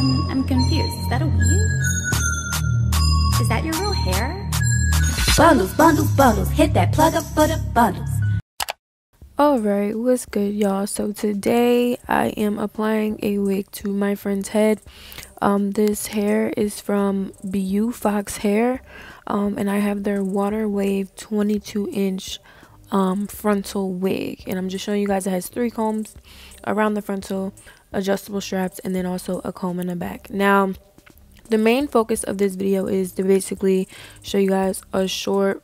I'm, I'm confused. Is that a weave? Is that your real hair? Bundles, bundles, bundles. Hit that plug up for the bundles. Alright, what's good, y'all? So today I am applying a wig to my friend's head. Um, this hair is from Beaufox Hair, um, and I have their Water Wave 22 inch um, frontal wig. And I'm just showing you guys it has three combs around the frontal, adjustable straps, and then also a comb in the back. Now, the main focus of this video is to basically show you guys a short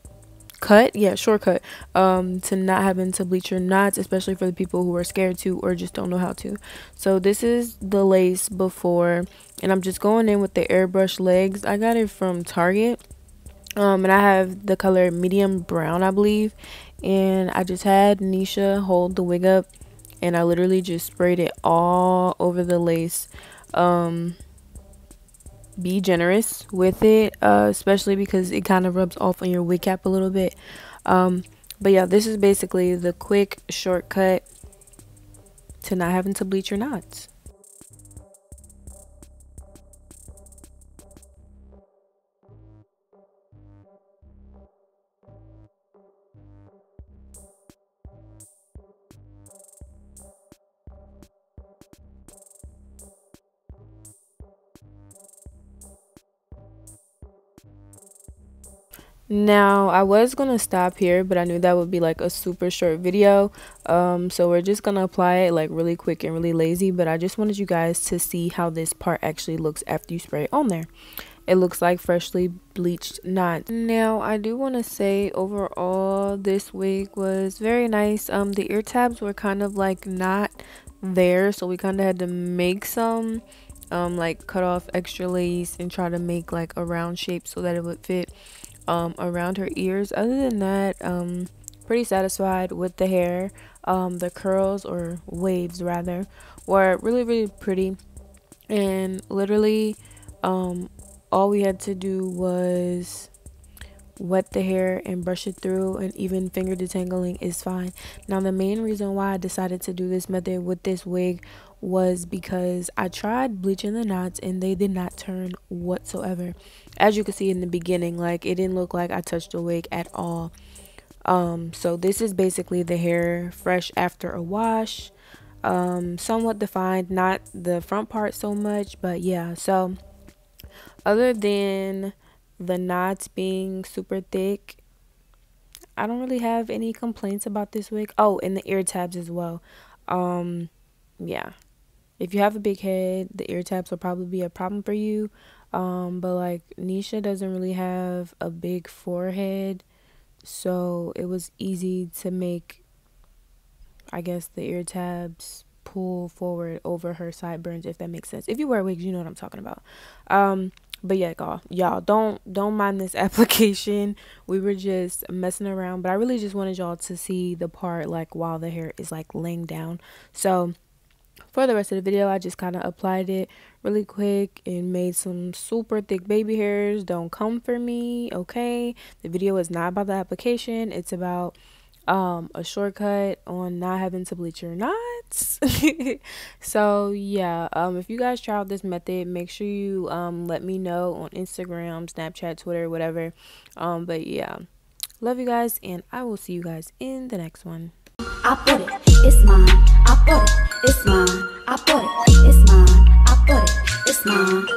cut. Yeah shortcut um to not having to bleach your knots especially for the people who are scared to or just don't know how to. So this is the lace before and i'm just going in with the airbrush legs. I got it from target um and i have the color medium brown i believe and i just had nisha hold the wig up and i literally just sprayed it all over the lace um be generous with it, uh, especially because it kind of rubs off on your wig cap a little bit. Um, but yeah, this is basically the quick shortcut to not having to bleach your knots. Now i was gonna stop here but i knew that would be like a super short video. Um so we're just gonna apply it like really quick and really lazy but i just wanted you guys to see how this part actually looks after you spray it on there. It looks like freshly bleached knots. Now i do want to say overall this wig was very nice. Um the ear tabs were kind of like not there so we kind of had to make some um like cut off extra lace and try to make like a round shape so that it would fit um, around her ears. Other than that, um, pretty satisfied with the hair. Um, the curls or waves rather were really really pretty, and literally, um, all we had to do was wet the hair and brush it through and even finger detangling is fine. Now the main reason why i decided to do this method with this wig was because i tried bleaching the knots and they did not turn whatsoever. As you can see in the beginning like it didn't look like i touched the wig at all. Um so this is basically the hair fresh after a wash. Um somewhat defined not the front part so much but yeah. So other than the knots being super thick. I don't really have any complaints about this wig. Oh and the ear tabs as well. Um yeah. If you have a big head the ear tabs will probably be a problem for you. Um but like nisha doesn't really have a big forehead so it was easy to make i guess the ear tabs pull forward over her sideburns if that makes sense. If you wear wigs you know what i'm talking about. Um but yeah y'all y'all don't don't mind this application. We were just messing around but i really just wanted y'all to see the part like while the hair is like laying down. So for the rest of the video i just kind of applied it really quick and made some super thick baby hairs. Don't come for me okay? The video is not about the application. It's about um, a shortcut on not having to bleach your knots. so yeah, um, if you guys try out this method, make sure you um, let me know on Instagram, Snapchat, Twitter, whatever. Um, but yeah, love you guys, and I will see you guys in the next one. I it, it's mine. I it, it's mine. I it, it's mine. I it, it's mine.